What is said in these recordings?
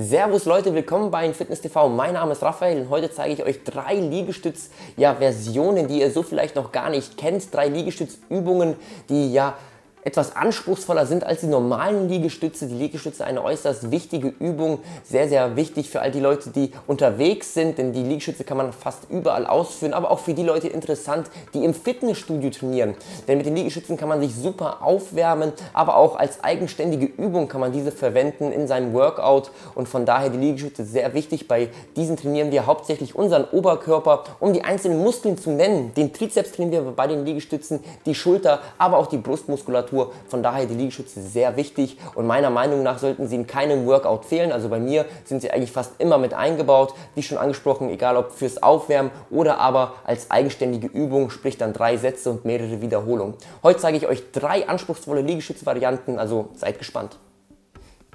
Servus Leute, willkommen bei Fitness TV. Mein Name ist Raphael und heute zeige ich euch drei Liegestütz-Versionen, ja, die ihr so vielleicht noch gar nicht kennt. Drei Liegestützübungen, die ja etwas anspruchsvoller sind als die normalen Liegestütze. Die Liegestütze eine äußerst wichtige Übung, sehr, sehr wichtig für all die Leute, die unterwegs sind, denn die Liegestütze kann man fast überall ausführen, aber auch für die Leute interessant, die im Fitnessstudio trainieren. Denn mit den Liegestützen kann man sich super aufwärmen, aber auch als eigenständige Übung kann man diese verwenden in seinem Workout und von daher die Liegestütze sehr wichtig. Bei diesen trainieren wir hauptsächlich unseren Oberkörper, um die einzelnen Muskeln zu nennen. Den Trizeps trainieren wir bei den Liegestützen, die Schulter, aber auch die Brustmuskulatur Muskulatur. Von daher die Liegestütze sehr wichtig und meiner Meinung nach sollten sie in keinem Workout fehlen. Also bei mir sind sie eigentlich fast immer mit eingebaut. Wie schon angesprochen, egal ob fürs Aufwärmen oder aber als eigenständige Übung, sprich dann drei Sätze und mehrere Wiederholungen. Heute zeige ich euch drei anspruchsvolle Liegestützvarianten, also seid gespannt.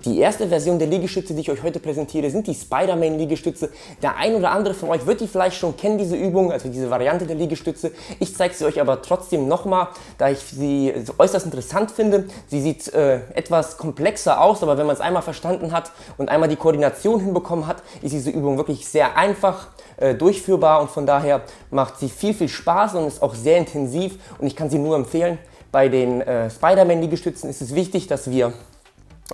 Die erste Version der Liegestütze, die ich euch heute präsentiere, sind die Spider-Man-Liegestütze. Der ein oder andere von euch wird die vielleicht schon kennen, diese Übung, also diese Variante der Liegestütze. Ich zeige sie euch aber trotzdem nochmal, da ich sie äußerst interessant finde. Sie sieht äh, etwas komplexer aus, aber wenn man es einmal verstanden hat und einmal die Koordination hinbekommen hat, ist diese Übung wirklich sehr einfach äh, durchführbar und von daher macht sie viel, viel Spaß und ist auch sehr intensiv und ich kann sie nur empfehlen. Bei den äh, Spider-Man-Liegestützen ist es wichtig, dass wir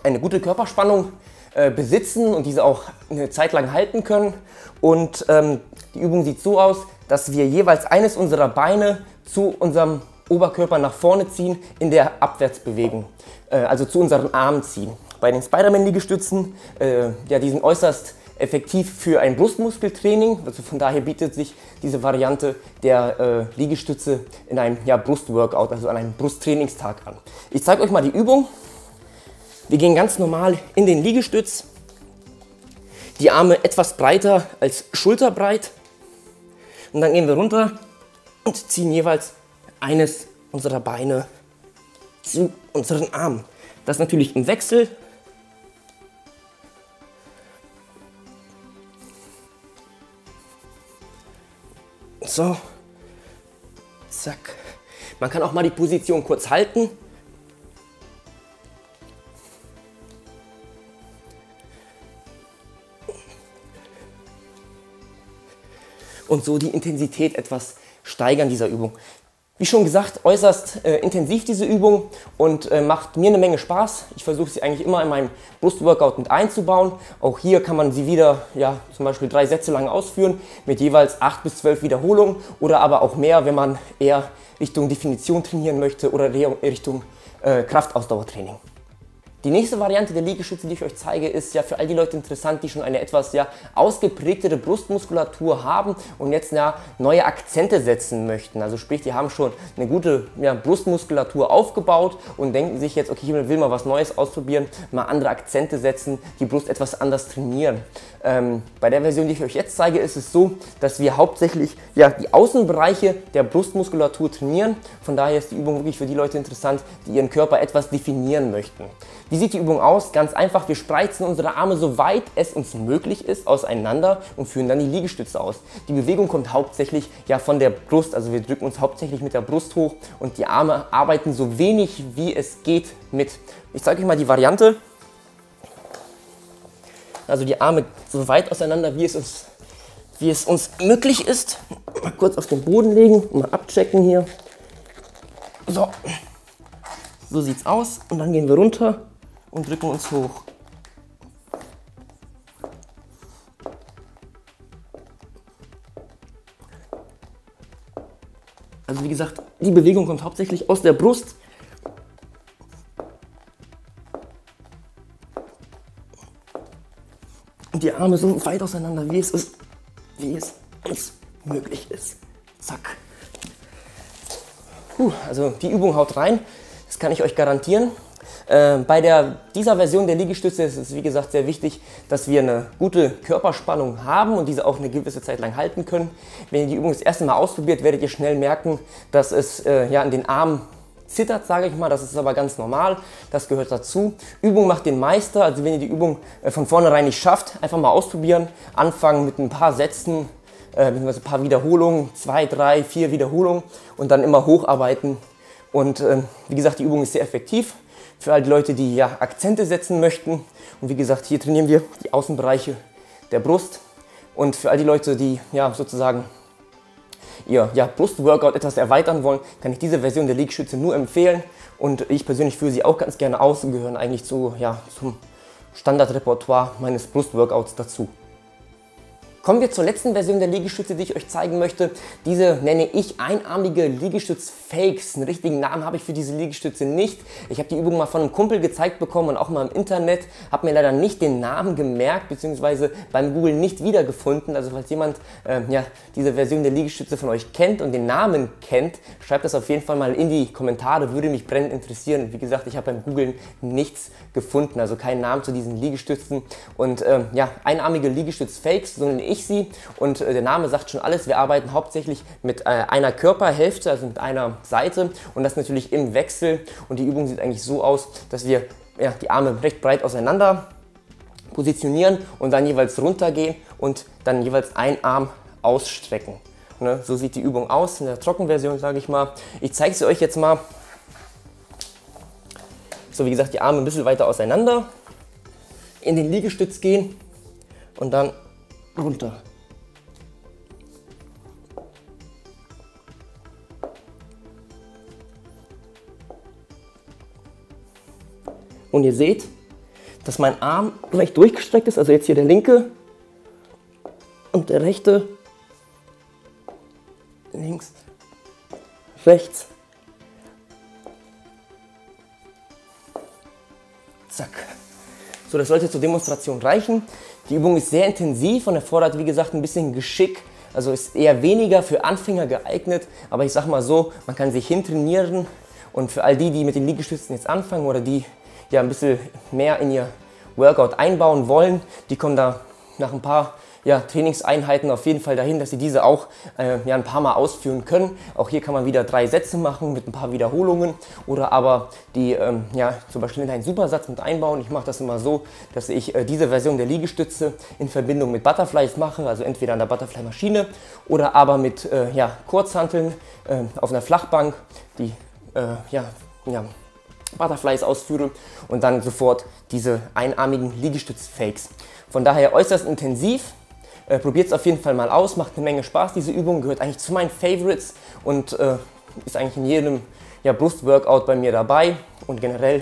eine gute Körperspannung äh, besitzen und diese auch eine Zeit lang halten können. Und ähm, die Übung sieht so aus, dass wir jeweils eines unserer Beine zu unserem Oberkörper nach vorne ziehen in der Abwärtsbewegung, äh, also zu unseren Armen ziehen. Bei den Spider-Man-Liegestützen, äh, ja, die sind äußerst effektiv für ein Brustmuskeltraining. Also von daher bietet sich diese Variante der äh, Liegestütze in einem ja, Brustworkout, also an einem Brusttrainingstag an. Ich zeige euch mal die Übung. Wir gehen ganz normal in den Liegestütz. Die Arme etwas breiter als schulterbreit. Und dann gehen wir runter und ziehen jeweils eines unserer Beine zu unseren Armen. Das natürlich im Wechsel. So. Zack. Man kann auch mal die Position kurz halten und so die Intensität etwas steigern dieser Übung. Wie schon gesagt, äußerst äh, intensiv diese Übung und äh, macht mir eine Menge Spaß. Ich versuche sie eigentlich immer in meinem Brustworkout mit einzubauen. Auch hier kann man sie wieder, ja, zum Beispiel drei Sätze lang ausführen mit jeweils acht bis zwölf Wiederholungen oder aber auch mehr, wenn man eher Richtung Definition trainieren möchte oder Richtung äh, Kraftausdauertraining. Die nächste Variante der Liegestütze, die ich euch zeige, ist ja für all die Leute interessant, die schon eine etwas ja, ausgeprägtere Brustmuskulatur haben und jetzt ja, neue Akzente setzen möchten. Also sprich, die haben schon eine gute ja, Brustmuskulatur aufgebaut und denken sich jetzt, okay, ich will mal was Neues ausprobieren, mal andere Akzente setzen, die Brust etwas anders trainieren. Ähm, bei der Version, die ich euch jetzt zeige, ist es so, dass wir hauptsächlich ja, die Außenbereiche der Brustmuskulatur trainieren. Von daher ist die Übung wirklich für die Leute interessant, die ihren Körper etwas definieren möchten. Wie sieht die Übung aus? Ganz einfach, wir spreizen unsere Arme so weit es uns möglich ist auseinander und führen dann die Liegestütze aus. Die Bewegung kommt hauptsächlich ja von der Brust, also wir drücken uns hauptsächlich mit der Brust hoch und die Arme arbeiten so wenig wie es geht mit. Ich zeige euch mal die Variante. Also die Arme so weit auseinander, wie es uns, wie es uns möglich ist. Mal kurz auf den Boden legen, mal abchecken hier. So, so sieht's aus und dann gehen wir runter und drücken uns hoch. Also wie gesagt, die Bewegung kommt hauptsächlich aus der Brust. Und die Arme so weit auseinander, wie es, ist, wie es uns möglich ist. Zack. Puh, also die Übung haut rein, das kann ich euch garantieren. Äh, bei der, dieser Version der Liegestütze ist es wie gesagt sehr wichtig, dass wir eine gute Körperspannung haben und diese auch eine gewisse Zeit lang halten können. Wenn ihr die Übung das erste Mal ausprobiert, werdet ihr schnell merken, dass es äh, ja in den Armen zittert, sage ich mal. Das ist aber ganz normal. Das gehört dazu. Übung macht den Meister. Also wenn ihr die Übung äh, von vornherein nicht schafft, einfach mal ausprobieren. Anfangen mit ein paar Sätzen, äh, ein paar Wiederholungen, zwei, drei, vier Wiederholungen und dann immer hocharbeiten. Und äh, wie gesagt, die Übung ist sehr effektiv für all die Leute, die ja Akzente setzen möchten. Und wie gesagt, hier trainieren wir die Außenbereiche der Brust. Und für all die Leute, die ja sozusagen ihr ja, Brustworkout etwas erweitern wollen, kann ich diese Version der Liegestütze nur empfehlen. Und ich persönlich führe sie auch ganz gerne aus und gehören eigentlich zu, ja, zum Standardrepertoire meines Brustworkouts dazu. Kommen wir zur letzten Version der Liegestütze, die ich euch zeigen möchte. Diese nenne ich einarmige Liegestütz-Fakes. Einen richtigen Namen habe ich für diese Liegestütze nicht. Ich habe die Übung mal von einem Kumpel gezeigt bekommen und auch mal im Internet. Habe mir leider nicht den Namen gemerkt, beziehungsweise beim Google nicht wiedergefunden. Also falls jemand äh, ja, diese Version der Liegestütze von euch kennt und den Namen kennt, schreibt das auf jeden Fall mal in die Kommentare. Würde mich brennend interessieren. Wie gesagt, ich habe beim Googlen nichts gefunden, also keinen Namen zu diesen Liegestützen. Und äh, ja, einarmige Liegestütz-Fakes, so nenne ich sie. Und äh, der Name sagt schon alles. Wir arbeiten hauptsächlich mit äh, einer Körperhälfte, also mit einer Seite und das natürlich im Wechsel. Und die Übung sieht eigentlich so aus, dass wir ja, die Arme recht breit auseinander positionieren und dann jeweils runtergehen und dann jeweils einen Arm ausstrecken. Ne? So sieht die Übung aus in der Trockenversion, sage ich mal. Ich zeige sie euch jetzt mal. So, wie gesagt, die Arme ein bisschen weiter auseinander, in den Liegestütz gehen und dann runter. Und ihr seht, dass mein Arm leicht durchgestreckt ist, also jetzt hier der linke und der rechte, links, rechts, zack. So, das sollte zur Demonstration reichen. Die Übung ist sehr intensiv und erfordert, wie gesagt, ein bisschen Geschick. Also ist eher weniger für Anfänger geeignet, aber ich sag mal so, man kann sich hintrainieren und für all die, die mit den Liegestützen jetzt anfangen oder die ja ein bisschen mehr in ihr Workout einbauen wollen, die kommen da nach ein paar ja, Trainingseinheiten auf jeden Fall dahin, dass sie diese auch äh, ja, ein paar Mal ausführen können. Auch hier kann man wieder drei Sätze machen mit ein paar Wiederholungen oder aber die ähm, ja, zum Beispiel in einen Supersatz mit einbauen. Ich mache das immer so, dass ich äh, diese Version der Liegestütze in Verbindung mit Butterflies mache, also entweder an der Butterfly-Maschine oder aber mit äh, ja, Kurzhanteln äh, auf einer Flachbank, die äh, ja, ja, Butterflies ausführe und dann sofort diese einarmigen Liegestütz-Fakes. Von daher äußerst intensiv. Äh, Probiert es auf jeden Fall mal aus, macht eine Menge Spaß. Diese Übung gehört eigentlich zu meinen Favorites und äh, ist eigentlich in jedem ja, Brustworkout bei mir dabei und generell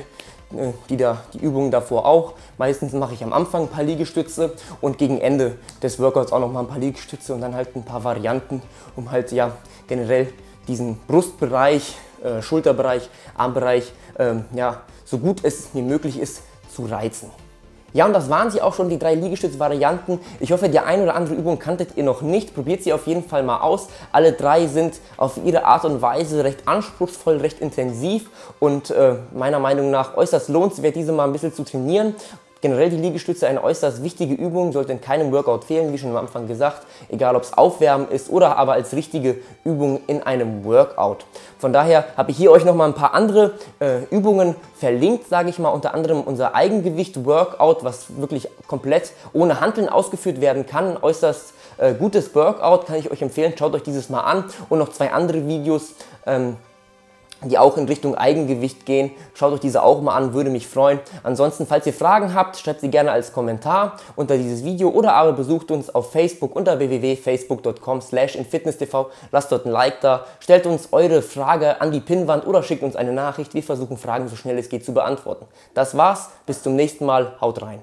äh, die, da, die Übungen davor auch. Meistens mache ich am Anfang ein paar Liegestütze und gegen Ende des Workouts auch noch mal ein paar Liegestütze und dann halt ein paar Varianten, um halt ja generell diesen Brustbereich, äh, Schulterbereich, Armbereich ähm, ja, so gut es mir möglich ist zu reizen. Ja, und das waren sie auch schon, die drei Liegestütz-Varianten. Ich hoffe, die eine oder andere Übung kanntet ihr noch nicht. Probiert sie auf jeden Fall mal aus. Alle drei sind auf ihre Art und Weise recht anspruchsvoll, recht intensiv und äh, meiner Meinung nach äußerst lohnenswert, diese mal ein bisschen zu trainieren. Generell die Liegestütze eine äußerst wichtige Übung, sollte in keinem Workout fehlen, wie schon am Anfang gesagt, egal ob es Aufwärmen ist oder aber als richtige Übung in einem Workout. Von daher habe ich hier euch nochmal ein paar andere äh, Übungen verlinkt, sage ich mal, unter anderem unser Eigengewicht-Workout, was wirklich komplett ohne Handeln ausgeführt werden kann, äußerst äh, gutes Workout, kann ich euch empfehlen, schaut euch dieses mal an und noch zwei andere Videos. Ähm, die auch in Richtung Eigengewicht gehen. Schaut euch diese auch mal an, würde mich freuen. Ansonsten, falls ihr Fragen habt, schreibt sie gerne als Kommentar unter dieses Video oder aber besucht uns auf Facebook unter www.facebook.com slash infitnesstv. Lasst dort ein Like da, stellt uns eure Frage an die Pinnwand oder schickt uns eine Nachricht. Wir versuchen Fragen so schnell es geht zu beantworten. Das war's, bis zum nächsten Mal, haut rein.